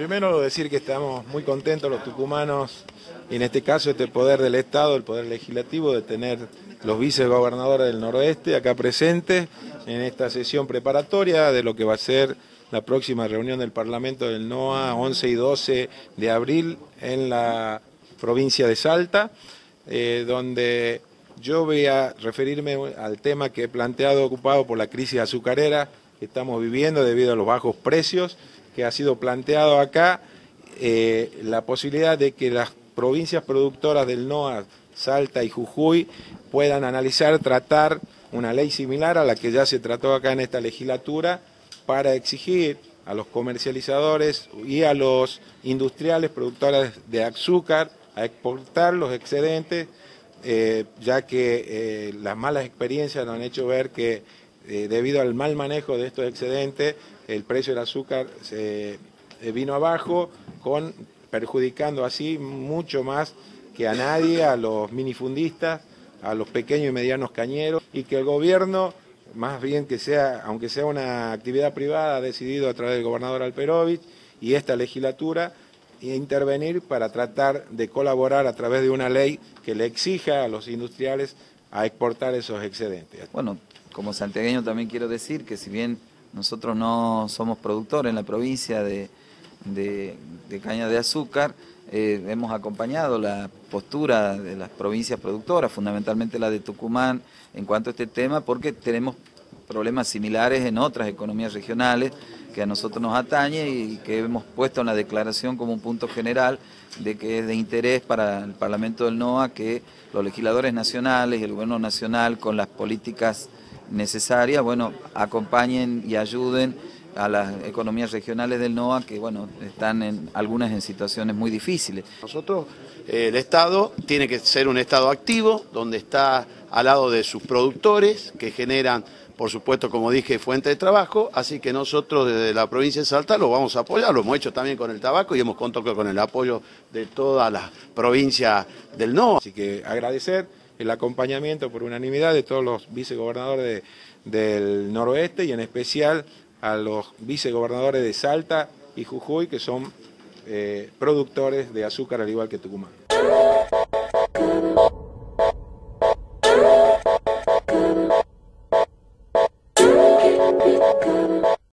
primero decir que estamos muy contentos los tucumanos, y en este caso este poder del Estado, el poder legislativo, de tener los vicegobernadores del noroeste acá presentes en esta sesión preparatoria de lo que va a ser la próxima reunión del Parlamento del NOA 11 y 12 de abril en la provincia de Salta, eh, donde yo voy a referirme al tema que he planteado ocupado por la crisis azucarera que estamos viviendo debido a los bajos precios, que ha sido planteado acá, eh, la posibilidad de que las provincias productoras del NOA, Salta y Jujuy, puedan analizar, tratar una ley similar a la que ya se trató acá en esta legislatura para exigir a los comercializadores y a los industriales productores de azúcar a exportar los excedentes eh, ya que eh, las malas experiencias nos han hecho ver que eh, debido al mal manejo de estos excedentes, el precio del azúcar se vino abajo, con, perjudicando así mucho más que a nadie, a los minifundistas, a los pequeños y medianos cañeros, y que el gobierno, más bien que sea, aunque sea una actividad privada, ha decidido a través del gobernador Alperovich y esta legislatura, intervenir para tratar de colaborar a través de una ley que le exija a los industriales a exportar esos excedentes. Bueno, como santiagueño también quiero decir que si bien nosotros no somos productores en la provincia de, caña de azúcar, eh, hemos acompañado la postura de las provincias productoras, fundamentalmente la de Tucumán, en cuanto a este tema, porque tenemos problemas similares en otras economías regionales que a nosotros nos atañe y que hemos puesto en la declaración como un punto general de que es de interés para el Parlamento del NOA que los legisladores nacionales y el gobierno nacional con las políticas necesarias, bueno, acompañen y ayuden a las economías regionales del NOA que, bueno, están en algunas en situaciones muy difíciles. Nosotros, eh, el Estado tiene que ser un Estado activo, donde está al lado de sus productores que generan por supuesto, como dije, fuente de trabajo, así que nosotros desde la provincia de Salta lo vamos a apoyar, lo hemos hecho también con el tabaco y hemos contado con el apoyo de toda la provincia del NOA. Así que agradecer el acompañamiento por unanimidad de todos los vicegobernadores del noroeste y en especial a los vicegobernadores de Salta y Jujuy, que son eh, productores de azúcar al igual que Tucumán.